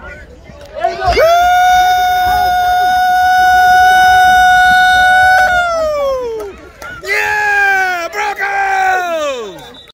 Yeah.